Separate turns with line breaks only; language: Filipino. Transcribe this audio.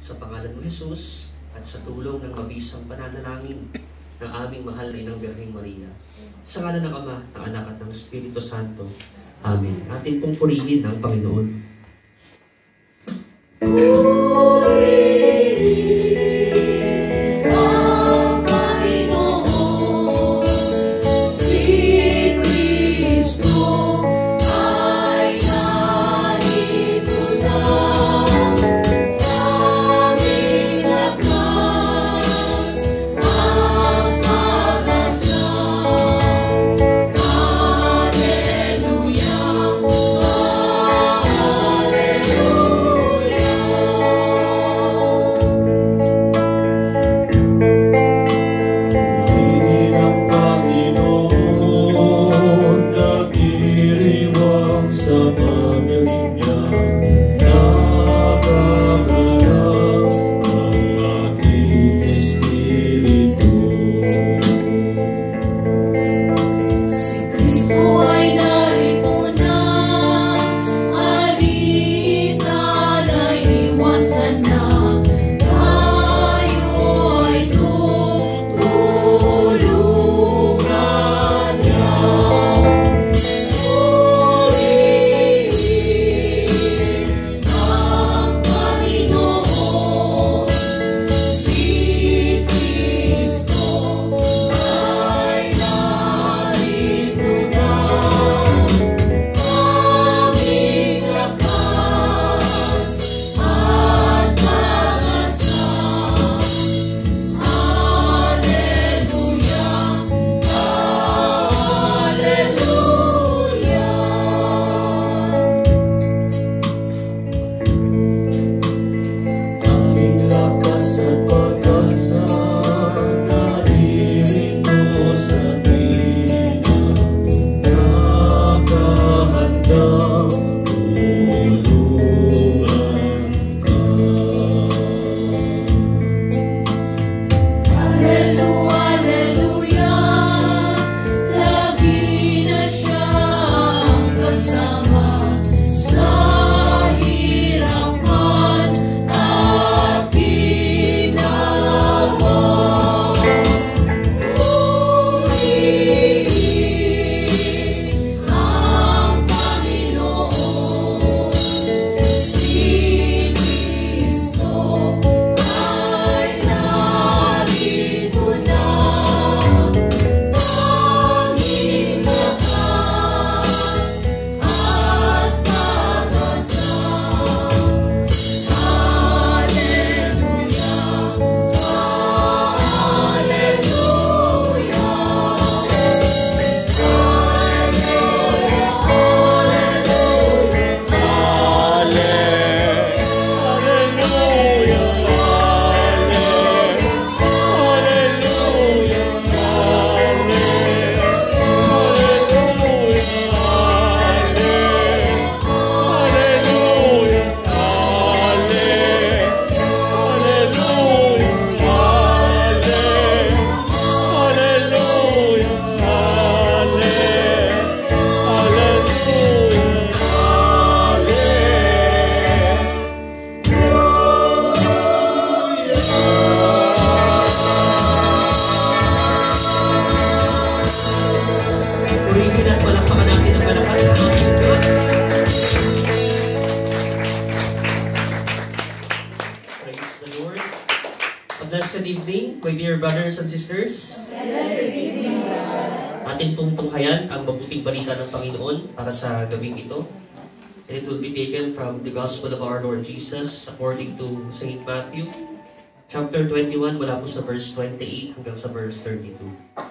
Sa pangalan mo Jesus at sa tulong ng mabisang pananalangin ng aming mahal na Inang Birheng Maria. Sa ngalan ng Ama, ng Anak at ng Espiritu Santo. Amen. Atin pong purihin ang Panginoon. Lord. Blessed evening, my dear brothers and sisters. Atin pong tunghayan ang mabuting balita ng Panginoon para sa gabing ito. And it will be taken from the Gospel of our Lord Jesus according to St. Matthew, chapter 21, mula po sa verse 28 hanggang sa verse 32.